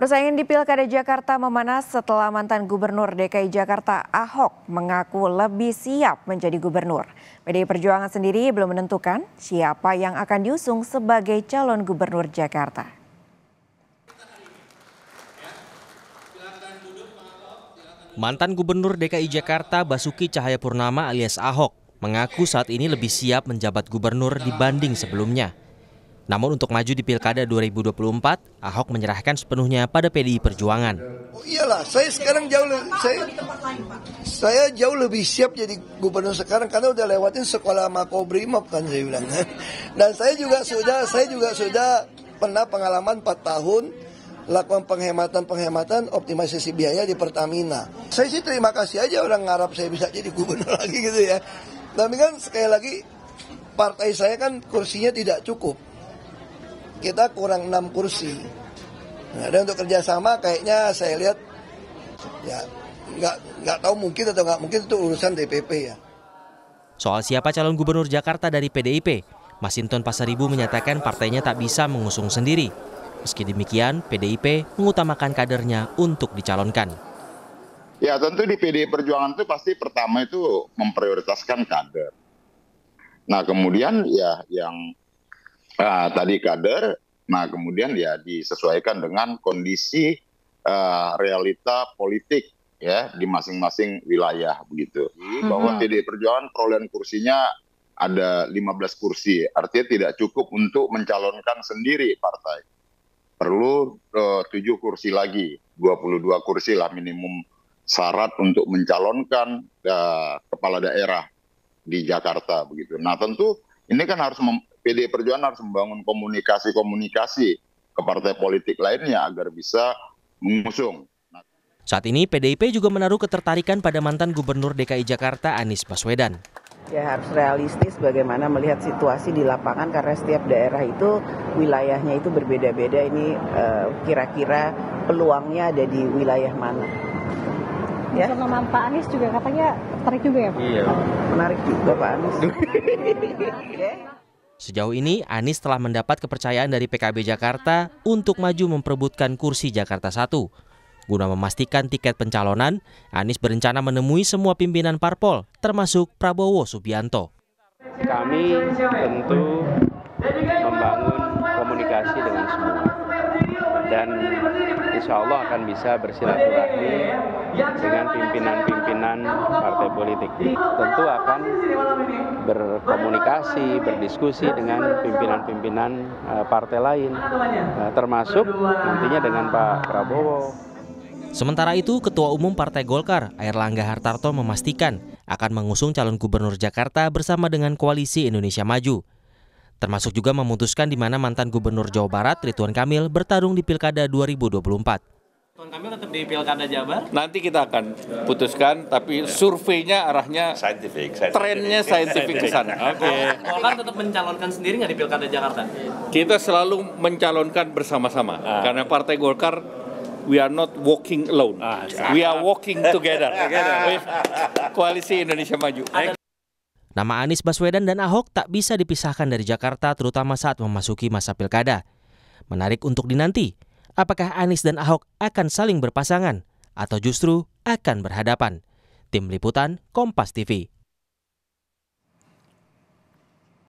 Persaingan di Pilkada Jakarta memanas setelah mantan Gubernur DKI Jakarta Ahok mengaku lebih siap menjadi gubernur. PDI Perjuangan sendiri belum menentukan siapa yang akan diusung sebagai calon gubernur Jakarta. Mantan Gubernur DKI Jakarta Basuki Cahayapurnama alias Ahok mengaku saat ini lebih siap menjabat gubernur dibanding sebelumnya. Namun untuk maju di Pilkada 2024, Ahok menyerahkan sepenuhnya pada PDI Perjuangan. Oh iyalah, saya sekarang jauh lebih saya, saya jauh lebih siap jadi gubernur sekarang karena udah lewatin sekolah makobrimob kan saya bilang. Dan saya juga sudah saya juga sudah pernah pengalaman 4 tahun lakukan penghematan-penghematan optimalisasi biaya di Pertamina. Saya sih terima kasih aja orang ngarap saya bisa jadi gubernur lagi gitu ya. Tapi kan sekali lagi partai saya kan kursinya tidak cukup kita kurang enam kursi. Nah, dan untuk kerjasama kayaknya saya lihat ya nggak nggak tahu mungkin atau nggak mungkin itu urusan DPP ya. Soal siapa calon gubernur Jakarta dari PDIP, Masinton Pasaribu menyatakan partainya tak bisa mengusung sendiri. Meski demikian, PDIP mengutamakan kadernya untuk dicalonkan. Ya tentu di PDI Perjuangan itu pasti pertama itu memprioritaskan kader. Nah kemudian ya yang uh, tadi kader, nah kemudian ya disesuaikan dengan kondisi uh, realita politik ya di masing-masing wilayah begitu. Bahwa PDI Perjuangan perolehan kursinya ada 15 kursi, artinya tidak cukup untuk mencalonkan sendiri partai. Perlu uh, 7 kursi lagi, 22 kursi lah minimum syarat untuk mencalonkan uh, kepala daerah di Jakarta begitu. Nah tentu ini kan harus PD Perjuangan harus membangun komunikasi-komunikasi ke partai politik lainnya agar bisa mengusung. Saat ini PDIP juga menaruh ketertarikan pada mantan Gubernur DKI Jakarta Anies Baswedan. Ya harus realistis bagaimana melihat situasi di lapangan karena setiap daerah itu wilayahnya itu berbeda-beda. Ini eh, kira-kira uh, peluangnya ada di wilayah mana? Ya. Nama Pak Anies juga katanya tertarik juga ya Pak? Iya. Menarik juga Pak Anies. Sejauh ini, Anies telah mendapat kepercayaan dari PKB Jakarta untuk maju memperebutkan kursi Jakarta 1. Guna memastikan tiket pencalonan, Anies berencana menemui semua pimpinan parpol, termasuk Prabowo Subianto. Kami tentu membangun dan insya Allah akan bisa bersilaturahmi dengan pimpinan-pimpinan partai politik. Tentu akan berkomunikasi, berdiskusi dengan pimpinan-pimpinan eh, partai lain, eh, termasuk nantinya dengan Pak Prabowo. Sementara itu, Ketua Umum Partai Golkar, Air Langga Hartarto memastikan akan mengusung calon gubernur Jakarta bersama dengan Koalisi Indonesia Maju termasuk juga memutuskan di mana mantan Gubernur Jawa Barat Ridwan Kamil bertarung di Pilkada 2024. Ridwan Kamil tetap di Pilkada Jabar? Nanti kita akan putuskan, tapi surveinya arahnya scientific, trennya scientific ke sana. Oke. Okay. Golkar tetap mencalonkan sendiri nggak di Pilkada Jakarta? Kita selalu mencalonkan bersama-sama, ah. karena Partai Golkar we are not walking alone. Ah, we are walking together, together with Koalisi Indonesia Maju. Nama Anies Baswedan dan Ahok tak bisa dipisahkan dari Jakarta terutama saat memasuki masa pilkada. Menarik untuk dinanti, apakah Anies dan Ahok akan saling berpasangan atau justru akan berhadapan? Tim Liputan Kompas TV